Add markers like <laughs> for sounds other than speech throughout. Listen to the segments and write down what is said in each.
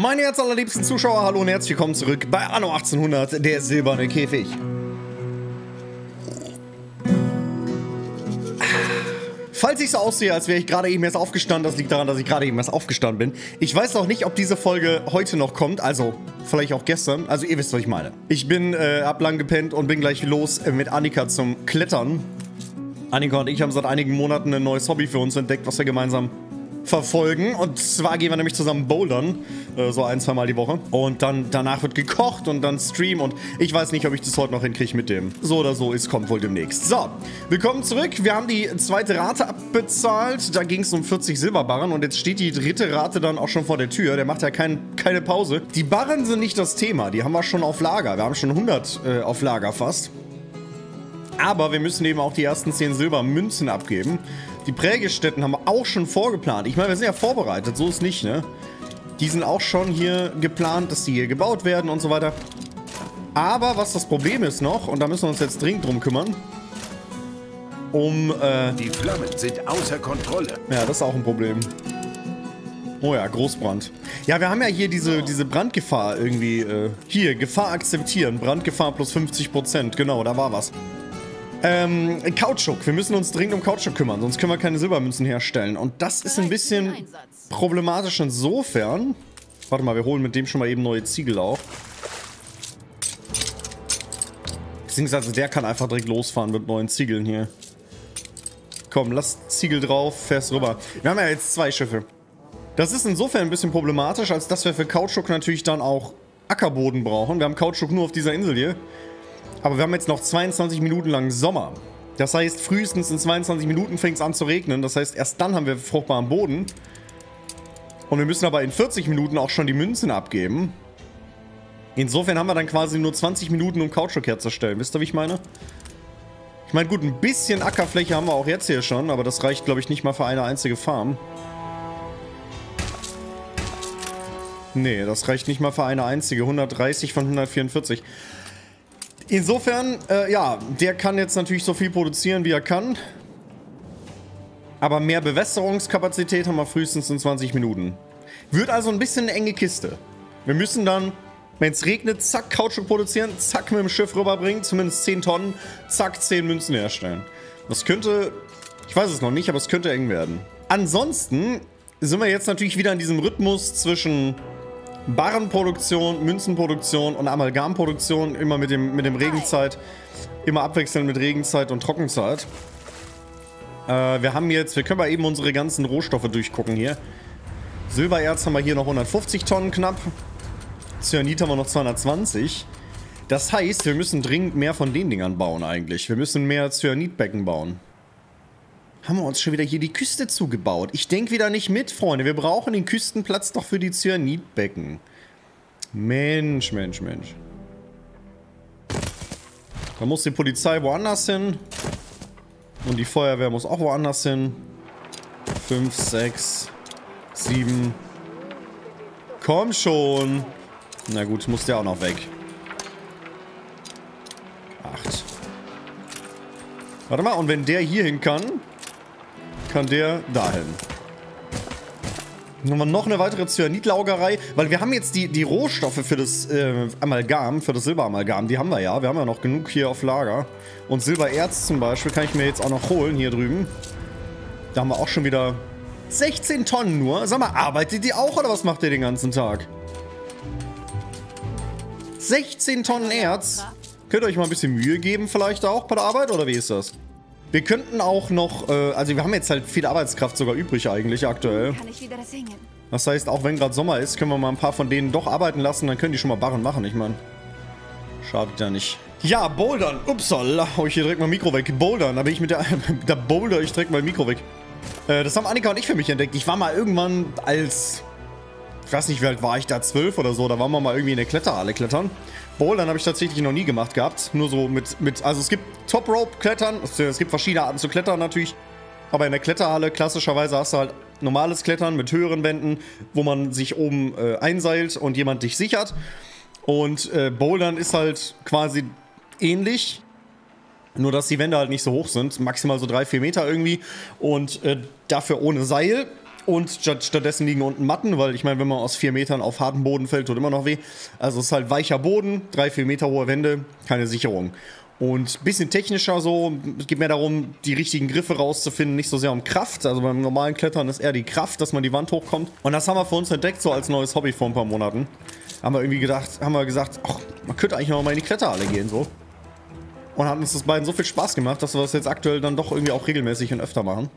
Meine jetzt allerliebsten Zuschauer, hallo und herzlich willkommen zurück bei Anno 1800, der silberne Käfig. Falls ich so aussehe, als wäre ich gerade eben erst aufgestanden, das liegt daran, dass ich gerade eben erst aufgestanden bin. Ich weiß auch nicht, ob diese Folge heute noch kommt, also vielleicht auch gestern. Also ihr wisst, was ich meine. Ich bin äh, ab gepennt und bin gleich los äh, mit Annika zum Klettern. Annika und ich haben seit einigen Monaten ein neues Hobby für uns entdeckt, was wir gemeinsam verfolgen. Und zwar gehen wir nämlich zusammen bouldern, äh, so ein, zwei Mal die Woche. Und dann danach wird gekocht und dann Stream. Und ich weiß nicht, ob ich das heute noch hinkriege mit dem. So oder so, es kommt wohl demnächst. So, willkommen zurück. Wir haben die zweite Rate abbezahlt. Da ging es um 40 Silberbarren. Und jetzt steht die dritte Rate dann auch schon vor der Tür. Der macht ja kein, keine Pause. Die Barren sind nicht das Thema. Die haben wir schon auf Lager. Wir haben schon 100 äh, auf Lager fast. Aber wir müssen eben auch die ersten 10 Silbermünzen abgeben. Die Prägestätten haben wir auch schon vorgeplant. Ich meine, wir sind ja vorbereitet, so ist nicht, ne? Die sind auch schon hier geplant, dass die hier gebaut werden und so weiter. Aber was das Problem ist noch, und da müssen wir uns jetzt dringend drum kümmern, um, äh... Die Flammen sind außer Kontrolle. Ja, das ist auch ein Problem. Oh ja, Großbrand. Ja, wir haben ja hier diese, diese Brandgefahr irgendwie, äh... Hier, Gefahr akzeptieren. Brandgefahr plus 50%. Genau, da war was. Ähm, Kautschuk. Wir müssen uns dringend um Kautschuk kümmern, sonst können wir keine Silbermünzen herstellen. Und das ist ein bisschen problematisch insofern. Warte mal, wir holen mit dem schon mal eben neue Ziegel auf. Beziehungsweise der kann einfach direkt losfahren mit neuen Ziegeln hier. Komm, lass Ziegel drauf, fährst rüber. Wir haben ja jetzt zwei Schiffe. Das ist insofern ein bisschen problematisch, als dass wir für Kautschuk natürlich dann auch Ackerboden brauchen. Wir haben Kautschuk nur auf dieser Insel hier. Aber wir haben jetzt noch 22 Minuten lang Sommer. Das heißt, frühestens in 22 Minuten fängt es an zu regnen. Das heißt, erst dann haben wir fruchtbaren Boden. Und wir müssen aber in 40 Minuten auch schon die Münzen abgeben. Insofern haben wir dann quasi nur 20 Minuten, um Kautschuk herzustellen. Wisst ihr, wie ich meine? Ich meine, gut, ein bisschen Ackerfläche haben wir auch jetzt hier schon, aber das reicht, glaube ich, nicht mal für eine einzige Farm. Nee, das reicht nicht mal für eine einzige. 130 von 144. Insofern, äh, ja, der kann jetzt natürlich so viel produzieren, wie er kann. Aber mehr Bewässerungskapazität haben wir frühestens in 20 Minuten. Wird also ein bisschen eine enge Kiste. Wir müssen dann, wenn es regnet, zack, Kautschuk produzieren, zack, mit dem Schiff rüberbringen, zumindest 10 Tonnen, zack, 10 Münzen herstellen. Das könnte, ich weiß es noch nicht, aber es könnte eng werden. Ansonsten sind wir jetzt natürlich wieder in diesem Rhythmus zwischen Barrenproduktion, Münzenproduktion und Amalgamproduktion, immer mit dem, mit dem Regenzeit, immer abwechselnd mit Regenzeit und Trockenzeit. Äh, wir haben jetzt, wir können mal eben unsere ganzen Rohstoffe durchgucken hier. Silbererz haben wir hier noch 150 Tonnen knapp. Cyanit haben wir noch 220. Das heißt, wir müssen dringend mehr von den Dingern bauen eigentlich. Wir müssen mehr Cyanidbecken bauen haben wir uns schon wieder hier die Küste zugebaut. Ich denke wieder nicht mit, Freunde. Wir brauchen den Küstenplatz doch für die Cyanidbecken. Mensch, Mensch, Mensch. Da muss die Polizei woanders hin. Und die Feuerwehr muss auch woanders hin. Fünf, sechs, sieben. Komm schon. Na gut, muss der auch noch weg. Acht. Warte mal, und wenn der hier hin kann, kann der dahin. Dann noch eine weitere Cyanidlaugerei, weil wir haben jetzt die, die Rohstoffe für das äh, Amalgam, für das Silberamalgam, die haben wir ja. Wir haben ja noch genug hier auf Lager. Und Silbererz zum Beispiel kann ich mir jetzt auch noch holen hier drüben. Da haben wir auch schon wieder 16 Tonnen nur. Sag mal, arbeitet ihr auch oder was macht ihr den ganzen Tag? 16 Tonnen Erz. Könnt ihr euch mal ein bisschen Mühe geben vielleicht auch bei der Arbeit oder wie ist das? Wir könnten auch noch, äh, also wir haben jetzt halt viel Arbeitskraft sogar übrig eigentlich aktuell. Kann ich wieder singen. Das heißt, auch wenn gerade Sommer ist, können wir mal ein paar von denen doch arbeiten lassen, dann können die schon mal Barren machen, ich meine. Schadet ja nicht. Ja, Bouldern. Upsala, hau ich hier direkt mal Mikro weg. Bouldern, da bin ich mit der, <laughs> der Boulder, ich direkt mal Mikro weg. Äh, das haben Annika und ich für mich entdeckt. Ich war mal irgendwann als, ich weiß nicht, wie alt war ich da, zwölf oder so, da waren wir mal irgendwie in der Kletterhalle klettern. Bouldern habe ich tatsächlich noch nie gemacht gehabt. Nur so mit, mit also es gibt Top Rope Klettern, es gibt verschiedene Arten zu klettern natürlich. Aber in der Kletterhalle klassischerweise hast du halt normales Klettern mit höheren Wänden, wo man sich oben äh, einseilt und jemand dich sichert. Und äh, Bouldern ist halt quasi ähnlich, nur dass die Wände halt nicht so hoch sind, maximal so 3-4 Meter irgendwie und äh, dafür ohne Seil. Und statt, stattdessen liegen unten Matten, weil ich meine, wenn man aus vier Metern auf harten Boden fällt, tut immer noch weh. Also es ist halt weicher Boden, drei, vier Meter hohe Wände, keine Sicherung. Und ein bisschen technischer so, es geht mehr darum, die richtigen Griffe rauszufinden, nicht so sehr um Kraft. Also beim normalen Klettern ist eher die Kraft, dass man die Wand hochkommt. Und das haben wir für uns entdeckt, so als neues Hobby vor ein paar Monaten. Haben wir irgendwie gedacht, haben wir gesagt, ach, man könnte eigentlich noch mal in die Kletterhalle gehen, so. Und hat uns das beiden so viel Spaß gemacht, dass wir das jetzt aktuell dann doch irgendwie auch regelmäßig und öfter machen.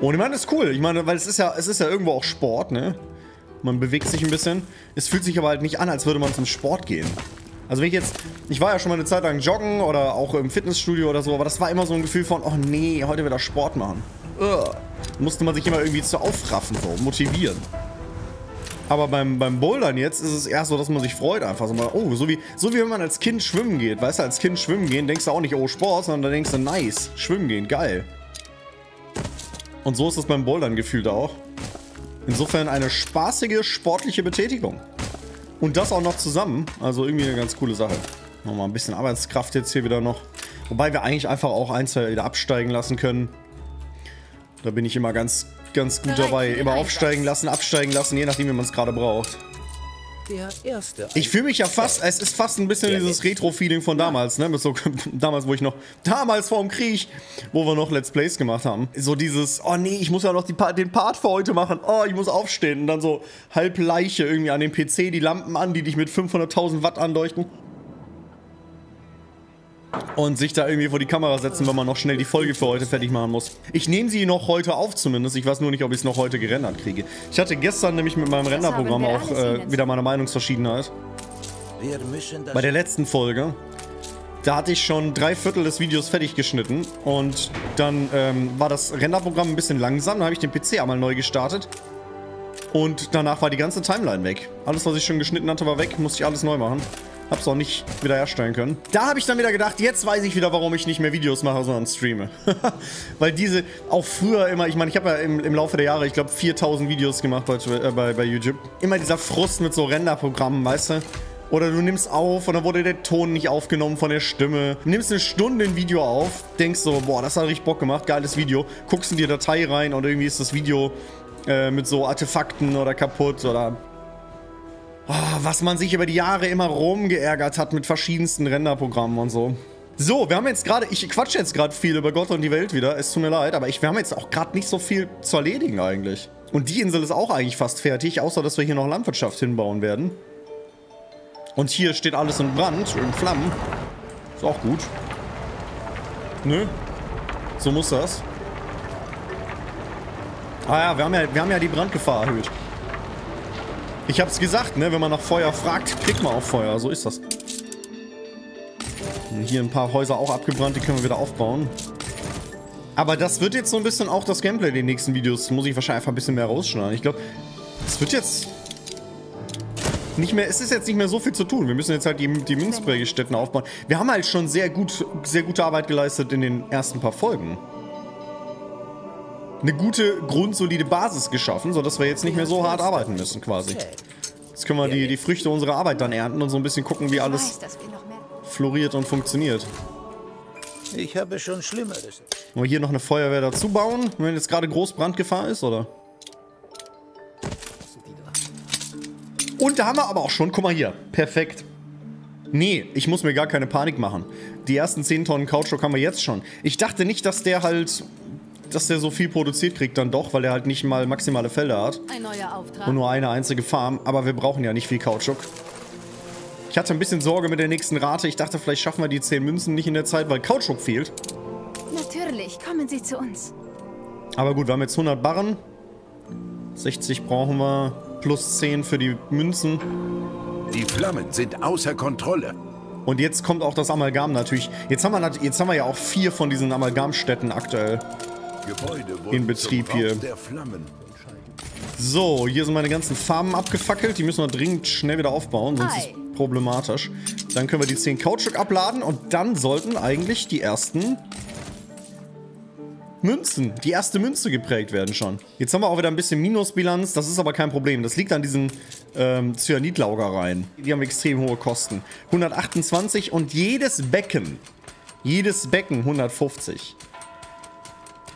Und ich meine, das ist cool. Ich meine, weil es ist ja, es ist ja irgendwo auch Sport, ne? Man bewegt sich ein bisschen. Es fühlt sich aber halt nicht an, als würde man zum Sport gehen. Also wenn ich jetzt, ich war ja schon mal eine Zeit lang joggen oder auch im Fitnessstudio oder so, aber das war immer so ein Gefühl von, oh nee, heute wieder Sport machen. Ugh. Musste man sich immer irgendwie zu aufraffen, so, motivieren. Aber beim, beim Bouldern jetzt ist es eher so, dass man sich freut einfach. So mal, oh, so wie, so wie wenn man als Kind schwimmen geht. Weißt du, als Kind schwimmen gehen, denkst du auch nicht, oh, Sport, sondern da denkst du, nice, schwimmen gehen, geil. Und so ist es beim Bouldern gefühlt auch. Insofern eine spaßige, sportliche Betätigung. Und das auch noch zusammen. Also irgendwie eine ganz coole Sache. Nochmal ein bisschen Arbeitskraft jetzt hier wieder noch. Wobei wir eigentlich einfach auch ein, zwei wieder absteigen lassen können. Da bin ich immer ganz, ganz gut dabei. Immer aufsteigen lassen, absteigen lassen, je nachdem, wie man es gerade braucht der erste. Ich fühle mich ja fast, es ist fast ein bisschen dieses Retro-Feeling von damals, ne? Mit so, <laughs> damals, wo ich noch, damals vor dem Krieg, wo wir noch Let's Plays gemacht haben. So dieses, oh nee, ich muss ja noch die, den Part für heute machen. Oh, ich muss aufstehen. Und dann so halb Leiche irgendwie an dem PC, die Lampen an, die dich mit 500.000 Watt anleuchten und sich da irgendwie vor die Kamera setzen, wenn man noch schnell die Folge für heute fertig machen muss. Ich nehme sie noch heute auf zumindest. Ich weiß nur nicht, ob ich es noch heute gerendert kriege. Ich hatte gestern nämlich mit meinem Renderprogramm auch äh, wieder meine Meinungsverschiedenheit. Bei der letzten Folge, da hatte ich schon drei Viertel des Videos fertig geschnitten und dann ähm, war das Renderprogramm ein bisschen langsam. Dann habe ich den PC einmal neu gestartet und danach war die ganze Timeline weg. Alles, was ich schon geschnitten hatte, war weg. Musste ich alles neu machen. Hab's auch nicht wiederherstellen können. Da habe ich dann wieder gedacht, jetzt weiß ich wieder, warum ich nicht mehr Videos mache, sondern streame. <laughs> Weil diese, auch früher immer, ich meine, ich habe ja im, im, Laufe der Jahre, ich glaube, 4000 Videos gemacht bei, äh, bei, bei YouTube. Immer dieser Frust mit so Renderprogrammen, weißt du? Oder du nimmst auf und dann wurde der Ton nicht aufgenommen von der Stimme. Du nimmst eine Stunde ein Video auf, denkst so, boah, das hat richtig Bock gemacht, geiles Video. Guckst in die Datei rein und irgendwie ist das Video äh, mit so Artefakten oder kaputt oder oh, was man sich über die Jahre immer rumgeärgert hat mit verschiedensten Renderprogrammen und so. So, wir haben jetzt gerade, ich quatsche jetzt gerade viel über Gott und die Welt wieder, es tut mir leid, aber ich, wir haben jetzt auch gerade nicht so viel zu erledigen eigentlich. Und die Insel ist auch eigentlich fast fertig, außer dass wir hier noch Landwirtschaft hinbauen werden. Und hier steht alles in Brand, in Flammen. Ist auch gut. Nö. So muss das. Ah ja, wir haben ja, wir haben ja die Brandgefahr erhöht. Ich hab's gesagt, ne? Wenn man nach Feuer fragt, kriegt man auch Feuer. So ist das. Hier ein paar Häuser auch abgebrannt, die können wir wieder aufbauen. Aber das wird jetzt so ein bisschen auch das Gameplay in den nächsten Videos. Muss ich wahrscheinlich einfach ein bisschen mehr rausschneiden. Ich glaube, es wird jetzt nicht mehr, es ist jetzt nicht mehr so viel zu tun. Wir müssen jetzt halt die, die Münzprägestätten aufbauen. Wir haben halt schon sehr gut, sehr gute Arbeit geleistet in den ersten paar Folgen eine gute, grundsolide Basis geschaffen, sodass wir jetzt nicht mehr so hart arbeiten müssen quasi. Jetzt können wir die, die Früchte unserer Arbeit dann ernten und so ein bisschen gucken, wie alles floriert und funktioniert. Ich habe schon Schlimmeres. Wollen wir hier noch eine Feuerwehr dazu bauen, wenn jetzt gerade Großbrandgefahr ist, oder? Und da haben wir aber auch schon, guck mal hier, perfekt. Nee, ich muss mir gar keine Panik machen. Die ersten 10 Tonnen Kautschuk haben wir jetzt schon. Ich dachte nicht, dass der halt dass der so viel produziert kriegt dann doch, weil er halt nicht mal maximale Felder hat. Ein neuer Auftrag. Und nur eine einzige Farm. Aber wir brauchen ja nicht viel Kautschuk. Ich hatte ein bisschen Sorge mit der nächsten Rate. Ich dachte, vielleicht schaffen wir die 10 Münzen nicht in der Zeit, weil Kautschuk fehlt. Natürlich, kommen Sie zu uns. Aber gut, wir haben jetzt 100 Barren. 60 brauchen wir. Plus 10 für die Münzen. Die Flammen sind außer Kontrolle. Und jetzt kommt auch das Amalgam natürlich. Jetzt haben wir, jetzt haben wir ja auch vier von diesen Amalgamstätten aktuell in Betrieb hier. So, hier sind meine ganzen Farben abgefackelt. Die müssen wir dringend schnell wieder aufbauen, sonst Hi. ist es problematisch. Dann können wir die 10 Kautschuk abladen und dann sollten eigentlich die ersten Münzen, die erste Münze geprägt werden schon. Jetzt haben wir auch wieder ein bisschen Minusbilanz, das ist aber kein Problem. Das liegt an diesen ähm, Cyanidlaugereien. Die haben extrem hohe Kosten. 128 und jedes Becken, jedes Becken 150.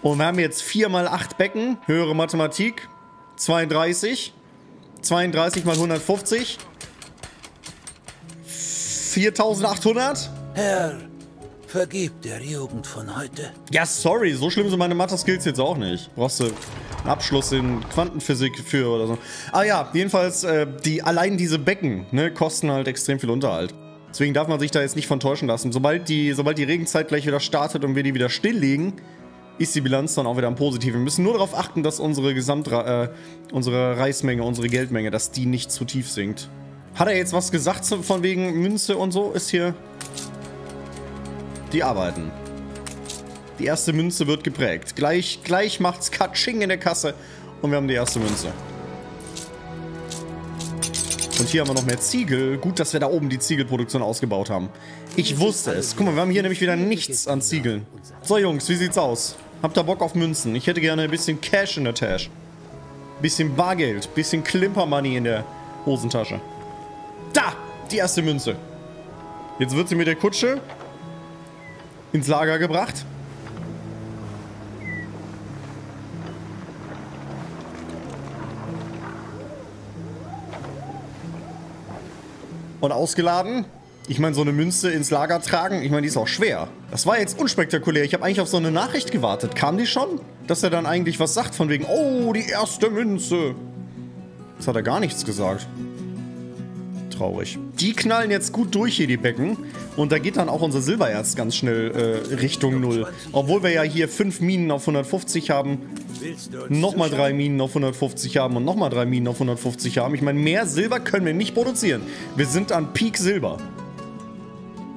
Und wir haben jetzt 4 mal 8 Becken, höhere Mathematik, 32. 32 mal 150. 4800. Herr, vergib der Jugend von heute. Ja, sorry, so schlimm sind meine Mathe-Skills jetzt auch nicht. Brauchst du einen Abschluss in Quantenphysik für oder so. Ah ja, jedenfalls, äh, die, allein diese Becken ne, kosten halt extrem viel Unterhalt. Deswegen darf man sich da jetzt nicht von täuschen lassen. Sobald die, sobald die Regenzeit gleich wieder startet und wir die wieder stilllegen, ist die Bilanz dann auch wieder am Positiven. Wir müssen nur darauf achten, dass unsere Gesamtra äh, unsere Reismenge, unsere Geldmenge, dass die nicht zu tief sinkt. Hat er jetzt was gesagt von wegen Münze und so? Ist hier... Die arbeiten. Die erste Münze wird geprägt. Gleich, gleich macht's Katsching in der Kasse und wir haben die erste Münze. Und hier haben wir noch mehr Ziegel. Gut, dass wir da oben die Ziegelproduktion ausgebaut haben. Ich wusste es. Guck mal, wir haben hier nämlich wieder nichts an Ziegeln. So, Jungs, wie sieht's aus? Habt ihr Bock auf Münzen? Ich hätte gerne ein bisschen Cash in der Tasche. Bisschen Bargeld. Bisschen Klimpermoney in der Hosentasche. Da! Die erste Münze. Jetzt wird sie mit der Kutsche ins Lager gebracht. Und ausgeladen. Ich meine, so eine Münze ins Lager tragen, ich meine, die ist auch schwer. Das war jetzt unspektakulär. Ich habe eigentlich auf so eine Nachricht gewartet. Kam die schon? Dass er dann eigentlich was sagt von wegen, oh, die erste Münze. Jetzt hat er gar nichts gesagt. Traurig. Die knallen jetzt gut durch hier, die Becken. Und da geht dann auch unser Silbererz ganz schnell äh, Richtung Null. Obwohl wir ja hier 5 Minen auf 150 haben. Nochmal 3 Minen auf 150 haben und nochmal 3 Minen auf 150 haben. Ich meine, mehr Silber können wir nicht produzieren. Wir sind an Peak Silber.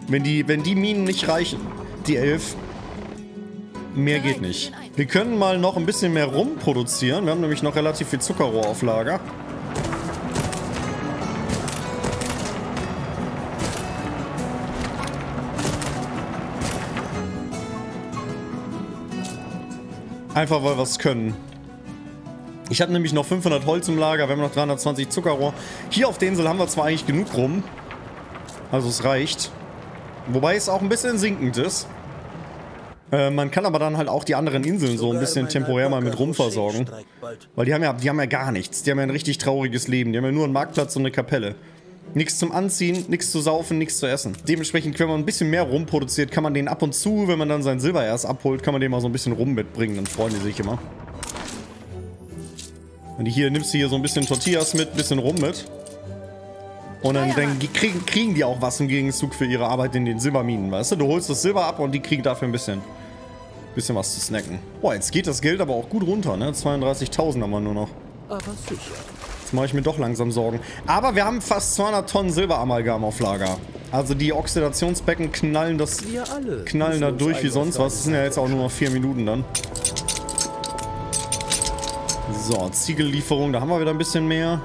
Wenn die, wenn die Minen nicht reichen, die 11, mehr geht nicht. Wir können mal noch ein bisschen mehr Rum produzieren. Wir haben nämlich noch relativ viel Zuckerrohr auf Lager. Einfach weil wir es können. Ich habe nämlich noch 500 Holz im Lager, wir haben noch 320 Zuckerrohr. Hier auf der Insel haben wir zwar eigentlich genug rum. Also es reicht. Wobei es auch ein bisschen sinkend ist. Äh, man kann aber dann halt auch die anderen Inseln so ein bisschen temporär mal mit rum versorgen. Weil die haben, ja, die haben ja gar nichts. Die haben ja ein richtig trauriges Leben. Die haben ja nur einen Marktplatz und eine Kapelle. Nichts zum Anziehen, nichts zu saufen, nichts zu essen. Dementsprechend, wenn man ein bisschen mehr rumproduziert, kann man den ab und zu, wenn man dann sein Silber erst abholt, kann man den mal so ein bisschen rum mitbringen. Dann freuen die sich immer. Und hier nimmst du hier so ein bisschen Tortillas mit, ein bisschen rum mit. Und dann, dann kriegen, kriegen die auch was im Gegenzug für ihre Arbeit in den Silberminen, weißt du? Du holst das Silber ab und die kriegen dafür ein bisschen, bisschen was zu snacken. Boah, jetzt geht das Geld aber auch gut runter, ne? 32.000 haben wir nur noch. Aber sicher. Mache ich mir doch langsam Sorgen. Aber wir haben fast 200 Tonnen Silberamalgam auf Lager. Also die Oxidationsbecken knallen das knallen da durch wie sonst was. Das sind ja jetzt auch nur noch 4 Minuten dann. So, Ziegellieferung, da haben wir wieder ein bisschen mehr.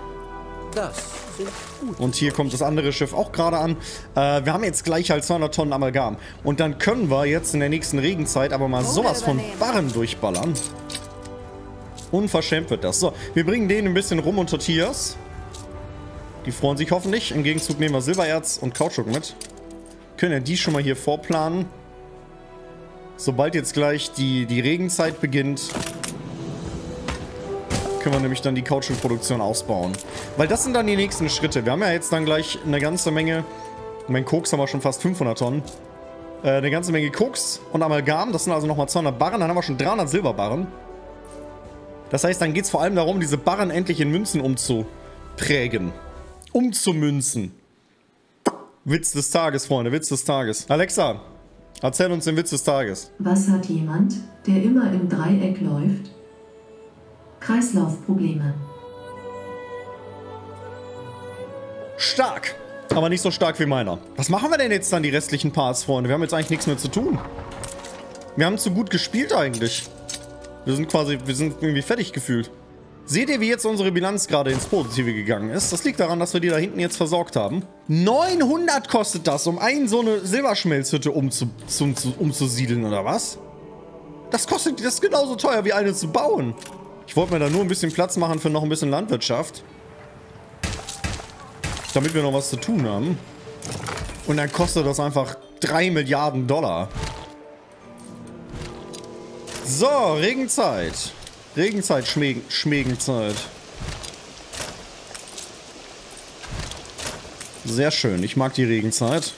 Und hier kommt das andere Schiff auch gerade an. Äh, wir haben jetzt gleich halt 200 Tonnen Amalgam. Und dann können wir jetzt in der nächsten Regenzeit aber mal sowas von Barren durchballern. Unverschämt wird das. So, wir bringen denen ein bisschen rum und Tortillas. Die freuen sich hoffentlich. Im Gegenzug nehmen wir Silbererz und Kautschuk mit. Können ja die schon mal hier vorplanen. Sobald jetzt gleich die, die Regenzeit beginnt, können wir nämlich dann die Kautschukproduktion ausbauen. Weil das sind dann die nächsten Schritte. Wir haben ja jetzt dann gleich eine ganze Menge... Mein Koks haben wir schon fast 500 Tonnen. Äh, eine ganze Menge Koks und Amalgam. Das sind also nochmal 200 Barren. Dann haben wir schon 300 Silberbarren. Das heißt, dann geht es vor allem darum, diese Barren endlich in Münzen umzuprägen. Umzumünzen. Witz des Tages, Freunde, Witz des Tages. Alexa, erzähl uns den Witz des Tages. Was hat jemand, der immer im Dreieck läuft? Kreislaufprobleme. Stark, aber nicht so stark wie meiner. Was machen wir denn jetzt dann die restlichen Parts, Freunde? Wir haben jetzt eigentlich nichts mehr zu tun. Wir haben zu gut gespielt eigentlich. Wir sind quasi, wir sind irgendwie fertig gefühlt. Seht ihr, wie jetzt unsere Bilanz gerade ins Positive gegangen ist? Das liegt daran, dass wir die da hinten jetzt versorgt haben. 900 kostet das, um einen so eine Silberschmelzhütte umzu, zum, zu, umzusiedeln, oder was? Das kostet, das ist genauso teuer, wie eine zu bauen. Ich wollte mir da nur ein bisschen Platz machen für noch ein bisschen Landwirtschaft. Damit wir noch was zu tun haben. Und dann kostet das einfach 3 Milliarden Dollar. So, Regenzeit. Regenzeit, Schmägen, Schmägenzeit. Sehr schön, ich mag die Regenzeit.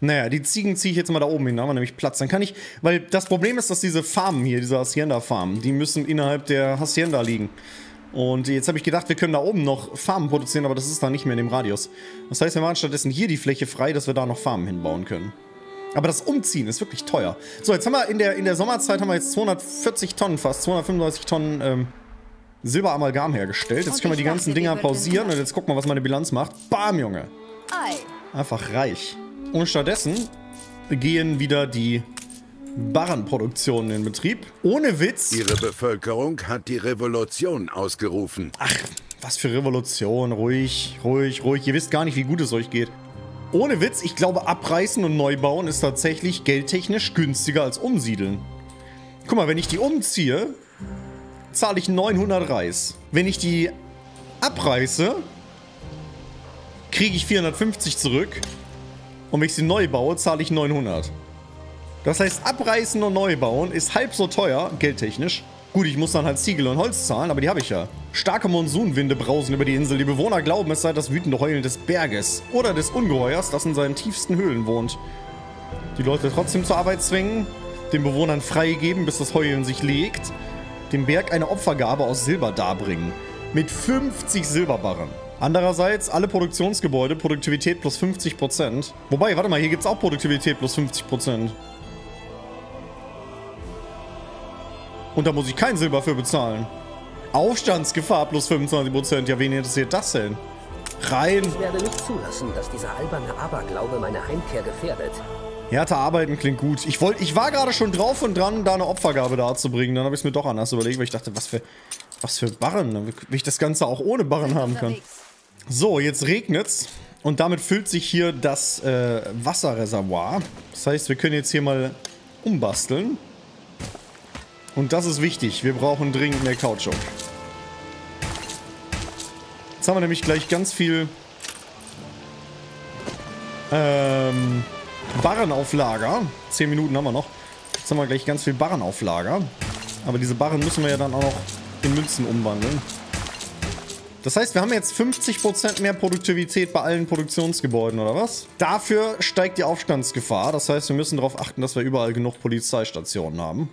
Naja, die Ziegen ziehe ich jetzt mal da oben hin, da haben wir nämlich Platz. Dann kann ich, weil das Problem ist, dass diese Farmen hier, diese Hacienda-Farmen, die müssen innerhalb der Hacienda liegen. Und jetzt habe ich gedacht, wir können da oben noch Farmen produzieren, aber das ist da nicht mehr in dem Radius. Das heißt, wir machen stattdessen hier die Fläche frei, dass wir da noch Farmen hinbauen können. Aber das Umziehen ist wirklich teuer. So, jetzt haben wir in der, in der Sommerzeit haben wir jetzt 240 Tonnen fast, 235 Tonnen ähm, Silberamalgam hergestellt. Jetzt können wir die ganzen Dinger pausieren und jetzt gucken wir, was meine Bilanz macht. Bam, Junge. Ei. Einfach reich. Und stattdessen gehen wieder die Barrenproduktionen in Betrieb. Ohne Witz. Ihre Bevölkerung hat die Revolution ausgerufen. Ach, was für Revolution. Ruhig, ruhig, ruhig. Ihr wisst gar nicht, wie gut es euch geht. Ohne Witz, ich glaube, abreißen und neu bauen ist tatsächlich geldtechnisch günstiger als umsiedeln. Guck mal, wenn ich die umziehe, zahle ich 900 Reis. Wenn ich die abreiße, kriege ich 450 zurück. Und wenn ich sie neu baue, zahle ich 900. Das heißt, abreißen und neu bauen ist halb so teuer, geldtechnisch. Gut, ich muss dann halt Ziegel und Holz zahlen, aber die habe ich ja. Starke Monsunwinde brausen über die Insel. Die Bewohner glauben, es sei das wütende Heulen des Berges oder des Ungeheuers, das in seinen tiefsten Höhlen wohnt. Die Leute trotzdem zur Arbeit zwingen, den Bewohnern freigeben, bis das Heulen sich legt, dem Berg eine Opfergabe aus Silber darbringen. Mit 50 Silberbarren. Andererseits alle Produktionsgebäude, Produktivität plus 50%. Wobei, warte mal, hier gibt es auch Produktivität plus 50%. Und da muss ich kein Silber für bezahlen. Aufstandsgefahr plus 25%. Ja, wen interessiert das denn? Rein. Ich werde nicht zulassen, dass dieser alberne Aberglaube meine Heimkehr gefährdet. Härter arbeiten klingt gut. Ich, wollt, ich war gerade schon drauf und dran, da eine Opfergabe darzubringen. Dann habe ich es mir doch anders überlegt, weil ich dachte, was für, was für Barren, wie ich das Ganze auch ohne Barren haben kann. So, jetzt regnet's. Und damit füllt sich hier das äh, Wasserreservoir. Das heißt, wir können jetzt hier mal umbasteln. Und das ist wichtig. Wir brauchen dringend mehr Kautschuk. Jetzt haben wir nämlich gleich ganz viel ähm, Barren auf Lager. 10 Minuten haben wir noch. Jetzt haben wir gleich ganz viel Barren auf Lager. Aber diese Barren müssen wir ja dann auch noch in Münzen umwandeln. Das heißt, wir haben jetzt 50% mehr Produktivität bei allen Produktionsgebäuden, oder was? Dafür steigt die Aufstandsgefahr. Das heißt, wir müssen darauf achten, dass wir überall genug Polizeistationen haben.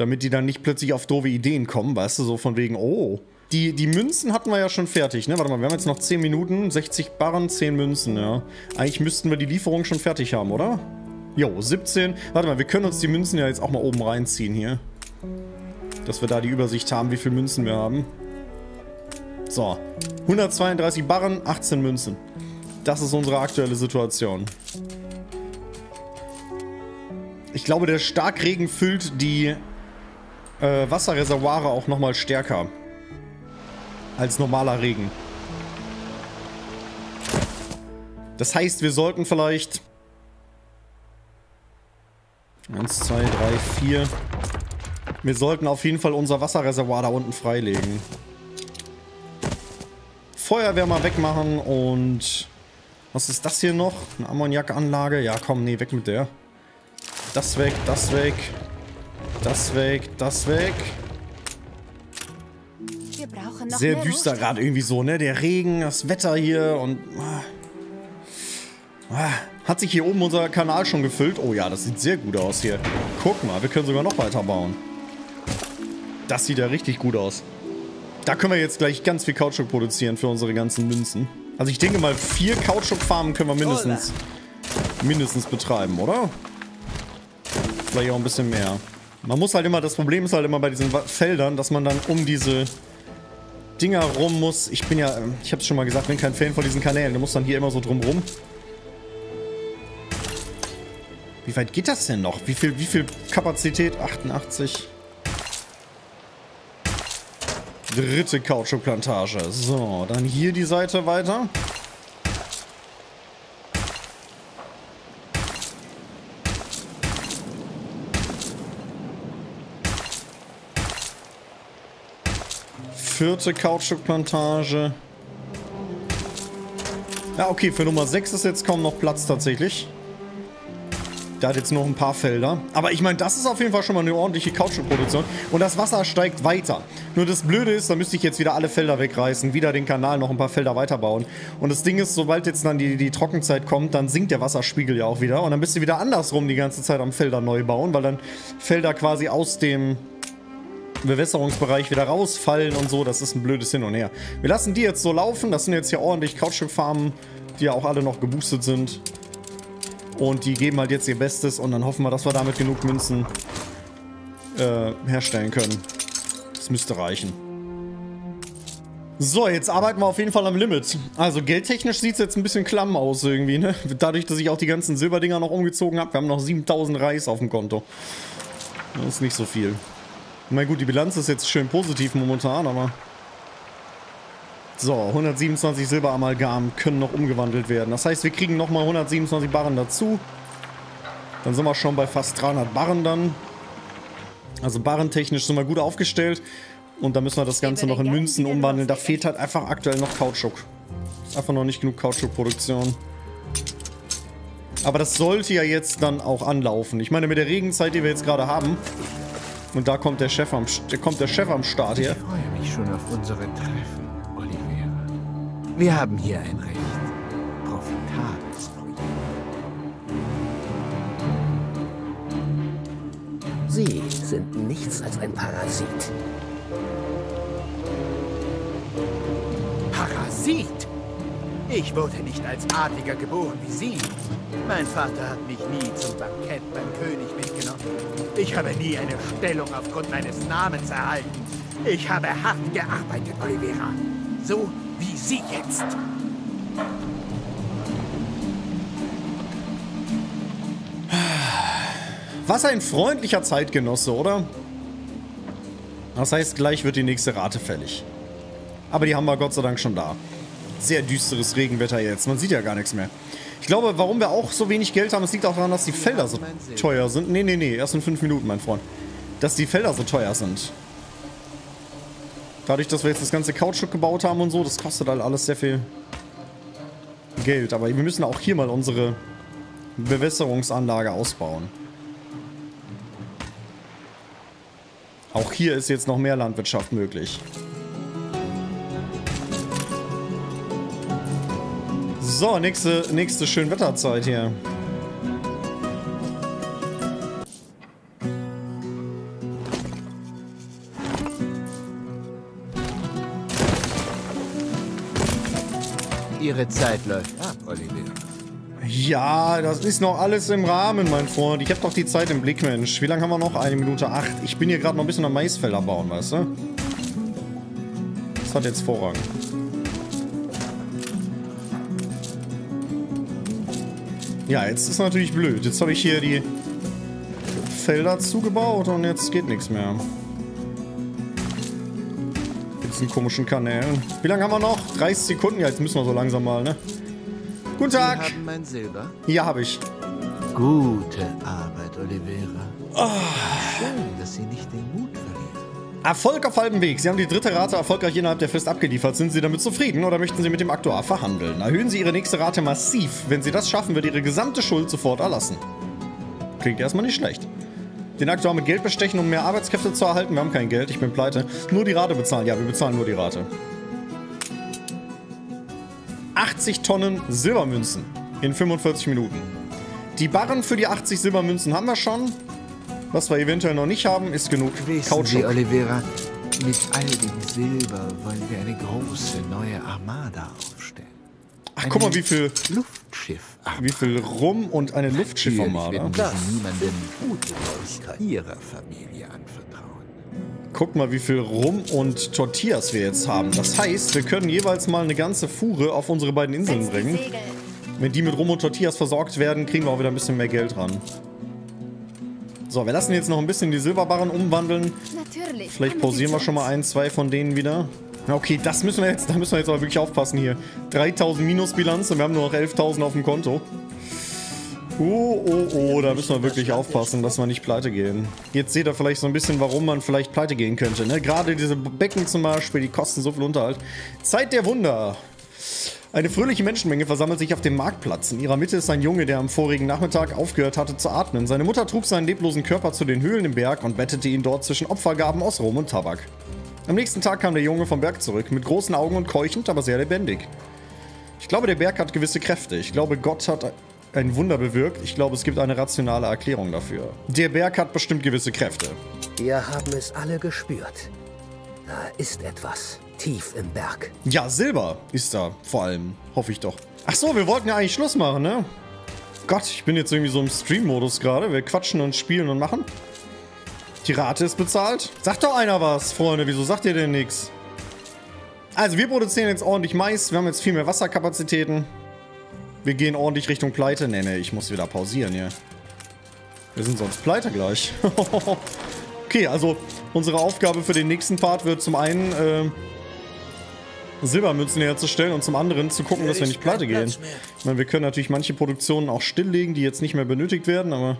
Damit die dann nicht plötzlich auf doofe Ideen kommen, weißt du, so von wegen, oh. Die, die Münzen hatten wir ja schon fertig, ne? Warte mal, wir haben jetzt noch 10 Minuten, 60 Barren, 10 Münzen, ja. Eigentlich müssten wir die Lieferung schon fertig haben, oder? Jo, 17. Warte mal, wir können uns die Münzen ja jetzt auch mal oben reinziehen hier. Dass wir da die Übersicht haben, wie viele Münzen wir haben. So, 132 Barren, 18 Münzen. Das ist unsere aktuelle Situation. Ich glaube, der Starkregen füllt die äh, Wasserreservoire auch nochmal stärker. Als normaler Regen. Das heißt, wir sollten vielleicht... 1, 2, 3, 4... Wir sollten auf jeden Fall unser Wasserreservoir da unten freilegen. Feuerwehr mal wegmachen und... Was ist das hier noch? Eine Ammoniakanlage? Ja, komm, nee, weg mit der. Das weg, das weg. Das weg, das weg. Sehr düster gerade irgendwie so, ne? Der Regen, das Wetter hier und... ah. Ah. Hat sich hier oben unser Kanal schon gefüllt? Oh ja, das sieht sehr gut aus hier. Guck mal, wir können sogar noch weiter bauen. Das sieht ja richtig gut aus. Da können wir jetzt gleich ganz viel Kautschuk produzieren für unsere ganzen Münzen. Also ich denke mal, vier Kautschukfarmen können wir mindestens, mindestens betreiben, oder? Vielleicht auch ein bisschen mehr. Man muss halt immer, das Problem ist halt immer bei diesen Feldern, dass man dann um diese Dinger rum muss. Ich bin ja, ähm, ich hab's schon mal gesagt, bin kein Fan von diesen Kanälen. Du musst dann hier immer so drum rum. Wie weit geht das denn noch? Wie viel, wie viel Kapazität? 88. Dritte Kautschukplantage. So, dann hier die Seite weiter. Vierte Kautschukplantage. Ja, okay, für Nummer 6 ist jetzt kaum noch Platz tatsächlich. Der hat jetzt noch ein paar Felder. Aber ich meine, das ist auf jeden Fall schon mal eine ordentliche Kautschukproduktion. Und das Wasser steigt weiter. Nur das Blöde ist, da müsste ich jetzt wieder alle Felder wegreißen, wieder den Kanal noch ein paar Felder weiterbauen. Und das Ding ist, sobald jetzt dann die, die Trockenzeit kommt, dann sinkt der Wasserspiegel ja auch wieder. Und dann bist du wieder andersrum die ganze Zeit am Felder neu bauen, weil dann Felder quasi aus dem Bewässerungsbereich wieder rausfallen und so. Das ist ein blödes Hin und Her. Wir lassen die jetzt so laufen. Das sind jetzt hier ordentlich Kautschukfarmen, die ja auch alle noch geboostet sind. Und die geben halt jetzt ihr Bestes und dann hoffen wir, dass wir damit genug Münzen äh, herstellen können. Das müsste reichen. So, jetzt arbeiten wir auf jeden Fall am Limit. Also geldtechnisch sieht es jetzt ein bisschen klamm aus irgendwie, ne? Dadurch, dass ich auch die ganzen Silberdinger noch umgezogen habe. Wir haben noch 7000 Reis auf dem Konto. Das ist nicht so viel. Na gut, die Bilanz ist jetzt schön positiv momentan, aber... So, 127 Silberamalgam können noch umgewandelt werden. Das heißt, wir kriegen nochmal 127 Barren dazu. Dann sind wir schon bei fast 300 Barren dann. Also barrentechnisch sind wir gut aufgestellt. Und da müssen wir das Ganze noch in Münzen umwandeln. Da fehlt halt einfach aktuell noch Kautschuk. Ist einfach noch nicht genug Kautschukproduktion. Aber das sollte ja jetzt dann auch anlaufen. Ich meine, mit der Regenzeit, die wir jetzt gerade haben... Und da kommt der Chef am, kommt der Chef am Start hier. Ich freue mich schon auf unsere Treffen. Wir haben hier ein recht profitables Projekt. Sie sind nichts als ein Parasit. Parasit? Ich wurde nicht als Adliger geboren wie Sie. Mein Vater hat mich nie zum Bankett beim König mitgenommen. Ich habe nie eine Stellung aufgrund meines Namens erhalten. Ich habe hart gearbeitet, Olivera. So wie Sie jetzt. Was ein freundlicher Zeitgenosse, oder? Das heißt, gleich wird die nächste Rate fällig. Aber die haben wir Gott sei Dank schon da. Sehr düsteres Regenwetter jetzt. Man sieht ja gar nichts mehr. Ich glaube, warum wir auch so wenig Geld haben, es liegt auch daran, dass die Felder so teuer sind. Nee, nee, nee, erst in fünf Minuten, mein Freund. Dass die Felder so teuer sind. Dadurch, dass wir jetzt das ganze Kautschuk gebaut haben und so, das kostet halt alles sehr viel Geld. Aber wir müssen auch hier mal unsere Bewässerungsanlage ausbauen. Auch hier ist jetzt noch mehr Landwirtschaft möglich. So, nächste, nächste Schönwetterzeit hier. Ihre Zeit läuft ab, Oliver. Ja, das ist noch alles im Rahmen, mein Freund. Ich habe doch die Zeit im Blick, Mensch. Wie lange haben wir noch? Eine Minute acht. Ich bin hier gerade noch ein bisschen am Maisfelder bauen, weißt du? Das hat jetzt Vorrang. Ja, jetzt ist natürlich blöd. Jetzt habe ich hier die Felder zugebaut und jetzt geht nichts mehr. Diesen komischen Kanälen. Wie lange haben wir noch? 30 Sekunden? Ja, jetzt müssen wir so langsam mal, ne? Guten Tag! Sie haben mein Silber? Ja, habe ich. Gute Arbeit, Oliveira. Oh. Schön, dass Sie nicht den Mut. Erfolg auf halbem Weg. Sie haben die dritte Rate erfolgreich innerhalb der Frist abgeliefert. Sind Sie damit zufrieden oder möchten Sie mit dem Aktuar verhandeln? Erhöhen Sie Ihre nächste Rate massiv. Wenn Sie das schaffen, wird Ihre gesamte Schuld sofort erlassen. Klingt erstmal nicht schlecht. Den Aktuar mit Geld bestechen, um mehr Arbeitskräfte zu erhalten. Wir haben kein Geld, ich bin pleite. Nur die Rate bezahlen. Ja, wir bezahlen nur die Rate. 80 Tonnen Silbermünzen in 45 Minuten. Die Barren für die 80 Silbermünzen haben wir schon. Was wir eventuell noch nicht haben, ist genug Wissen Kautschuk. Sie, Oliveira, mit all dem Silber wollen wir eine große neue Armada aufstellen. Ach, guck mal, wie viel, Luftschiff. wie viel Rum und eine Luftschiffarmada. niemandem Ihrer Familie anvertrauen. Guck mal, wie viel Rum und Tortillas wir jetzt haben. Das heißt, wir können jeweils mal eine ganze Fuhre auf unsere beiden Inseln bringen. Wenn die mit Rum und Tortillas versorgt werden, kriegen wir auch wieder ein bisschen mehr Geld ran. So, wir lassen jetzt noch ein bisschen die Silberbarren umwandeln. Natürlich. Vielleicht pausieren wir schon mal ein, zwei von denen wieder. Okay, das müssen wir jetzt, da müssen wir jetzt aber wirklich aufpassen hier. 3000 Minusbilanz und wir haben nur noch 11.000 auf dem Konto. Oh, oh, oh, da müssen wir wirklich aufpassen, dass wir nicht pleite gehen. Jetzt seht ihr vielleicht so ein bisschen, warum man vielleicht pleite gehen könnte. Ne? Gerade diese Becken zum Beispiel, die kosten so viel Unterhalt. Zeit der Wunder. Eine fröhliche Menschenmenge versammelt sich auf dem Marktplatz. In ihrer Mitte ist ein Junge, der am vorigen Nachmittag aufgehört hatte zu atmen. Seine Mutter trug seinen leblosen Körper zu den Höhlen im Berg und bettete ihn dort zwischen Opfergaben aus Rum und Tabak. Am nächsten Tag kam der Junge vom Berg zurück, mit großen Augen und keuchend, aber sehr lebendig. Ich glaube, der Berg hat gewisse Kräfte. Ich glaube, Gott hat ein Wunder bewirkt. Ich glaube, es gibt eine rationale Erklärung dafür. Der Berg hat bestimmt gewisse Kräfte. Wir haben es alle gespürt. Da ist etwas tief im Berg. Ja, Silber ist da vor allem. Hoffe ich doch. Ach so, wir wollten ja eigentlich Schluss machen, ne? Gott, ich bin jetzt irgendwie so im Stream-Modus gerade. Wir quatschen und spielen und machen. Die Rate ist bezahlt. Sagt doch einer was, Freunde. Wieso sagt ihr denn nichts? Also, wir produzieren jetzt ordentlich Mais. Wir haben jetzt viel mehr Wasserkapazitäten. Wir gehen ordentlich Richtung Pleite. Nee, nee, ich muss wieder pausieren hier. Wir sind sonst pleite gleich. <laughs> okay, also unsere Aufgabe für den nächsten Part wird zum einen äh, Silbermünzen herzustellen und zum anderen zu gucken, dass wir nicht pleite gehen. Meine, wir können natürlich manche Produktionen auch stilllegen, die jetzt nicht mehr benötigt werden, aber...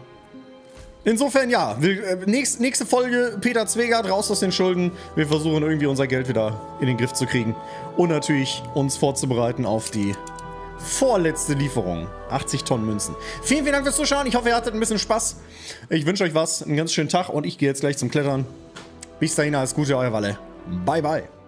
Insofern ja, wir, äh, nächst, nächste Folge Peter Zwegert raus aus den Schulden. Wir versuchen irgendwie unser Geld wieder in den Griff zu kriegen. Und natürlich uns vorzubereiten auf die vorletzte Lieferung. 80 Tonnen Münzen. Vielen, vielen Dank fürs Zuschauen. Ich hoffe, ihr hattet ein bisschen Spaß. Ich wünsche euch was, einen ganz schönen Tag und ich gehe jetzt gleich zum Klettern. Bis dahin, alles Gute, euer Walle. Bye, bye.